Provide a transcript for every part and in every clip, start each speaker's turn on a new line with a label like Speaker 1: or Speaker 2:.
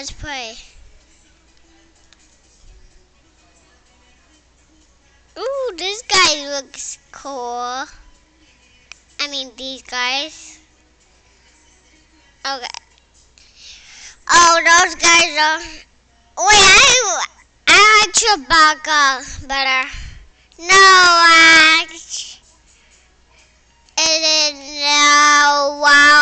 Speaker 1: let's play Ooh, this guy looks cool. I mean, these guys. Okay. Oh, those guys are. Wait, I I like Chewbacca better. No, act. And then now, wow, wow,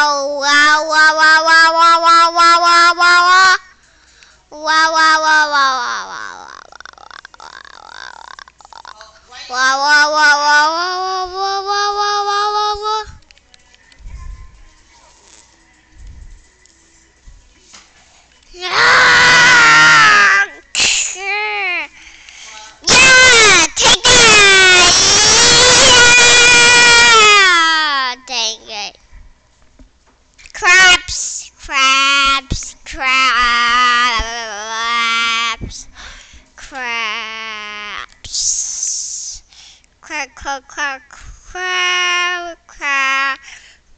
Speaker 1: Crab, crab, crab, crab, crab,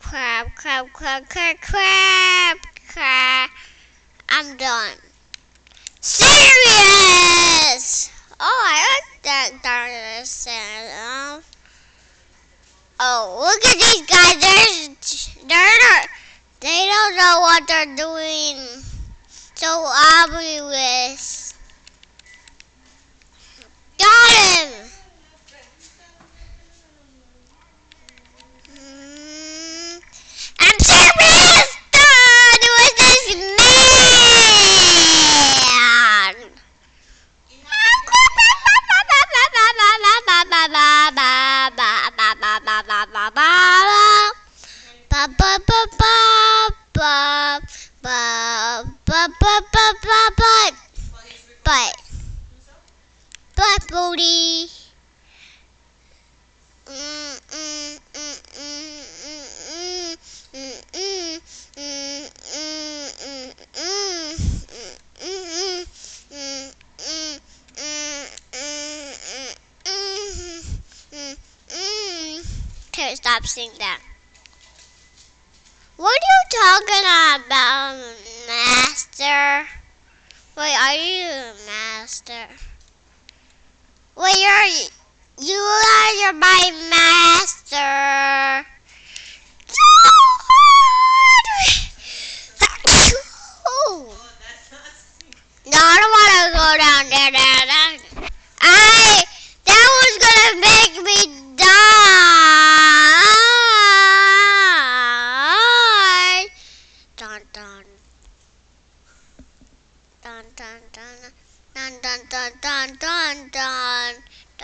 Speaker 1: crab, crab, crab, crab, crab, crab. I'm done. Serious! Oh, I like that darn sound. Oh, look at these guys. They're, they're they don't know what they're doing. So obvious. But but, but, but, but, but, but, but, Bodie. Stop singing that. You're you are my master.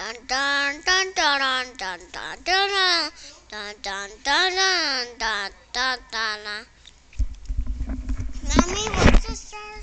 Speaker 1: Dun dun dun dun dun dun dun dun dun dun dun dun dun dun dun Mommy, what's the star,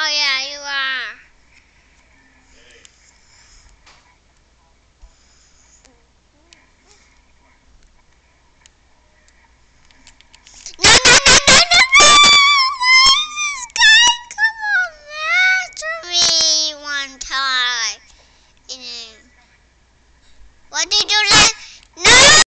Speaker 1: Oh yeah, you are.